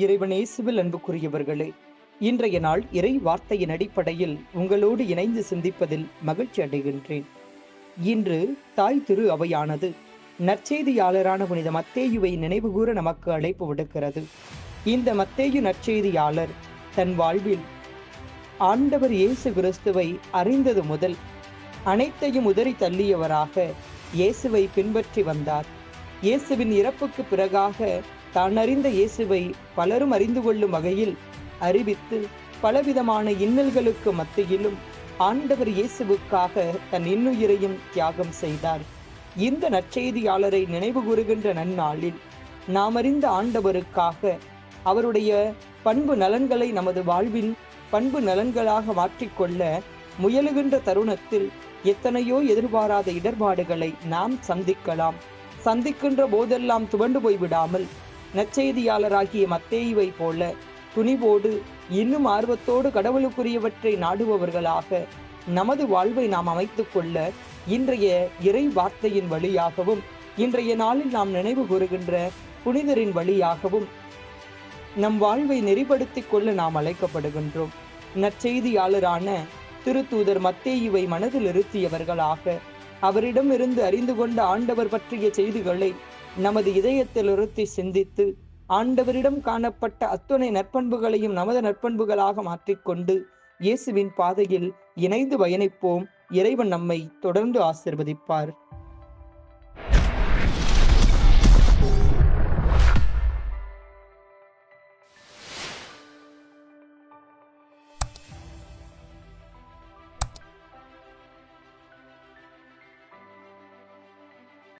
இறைவன் இயேசுவில் அன்புக்குரியவர்களே இன்றைய நாள் இறை வார்த்தையின் அடிப்படையில் உங்களோடு இணைந்து சிந்திப்பதில் மகிழ்ச்சி அடைகின்றேன். இன்று தாய் திரு அவையானது நற்செய்தியாளரான புனித மத்தேயுவை நினைவுகூர நமக்கு அழைப்பு விடுக்கிறது. இந்த மத்தேயு நற்செய்தியாளர் தன் வாழ்வில் ஆண்டவர் இயேசு கிறிஸ்துவை அறிந்தது முதல் அனைத்தையும் உதறி தள்ளியவராக இயேசுவை பின்பற்றி வந்தார். இயேசுவின் இறப்புக்கு பிறகாக தான் அறிந்த இயேசுவை பலரும் அறிந்து கொள்ளும் வகையில் அறிவித்து பலவிதமான இன்னல்களுக்கு மத்தியிலும் ஆண்டவர் இயேசுவுக்காக தன் இன்னுயிரையும் தியாகம் செய்தார். இந்த நற்செய்தியாளரை நினைவு கூறுகின்ற நன்னாளில் நாம் அறிந்த ஆண்டவருக்காக அவருடைய பண்பு நலன்களை நமது வாழ்வின் பண்பு நலன்களாக மாற்றிக்கொள்ள முயலுகின்ற தருணத்தில் எத்தனையோ எதிர்பாராத இடர்பாடுகளை நாம் சந்திக்கலாம். சந்திக்கின்ற போதெல்லாம் துவண்டு போய்விடாமல் நற்செய்தியாளராகிய மத்தேயுவை போல துணிவோடு இன்னும் ஆர்வத்தோடு கடவுளுக்குரியவற்றை நாடுபவர்களாக நமது வாழ்வை நாம் அமைத்துக் கொள்ள இன்றைய இறை வார்த்தையின் வழியாகவும் இன்றைய நாளில் நாம் நினைவு கூறுகின்ற புனிதரின் வழியாகவும் நம் வாழ்வை நெறிப்படுத்திக் கொள்ள நாம் அழைக்கப்படுகின்றோம். நற்செய்தியாளரான திருத்தூதர் மத்தேயுவை மனதில் இருத்தியவர்களாக அவரிடமிருந்து அறிந்து கொண்ட ஆண்டவர் பற்றிய செய்திகளை நமது இதயத்திலிருத்தி சிந்தித்து ஆண்டவரிடம் காணப்பட்ட அத்துணை நற்பண்புகளையும் நமது நற்பண்புகளாக மாற்றிக்கொண்டு இயேசுவின் பாதையில் இணைந்து பயணிப்போம். இறைவன் நம்மை தொடர்ந்து ஆசிர்வதிப்பார்.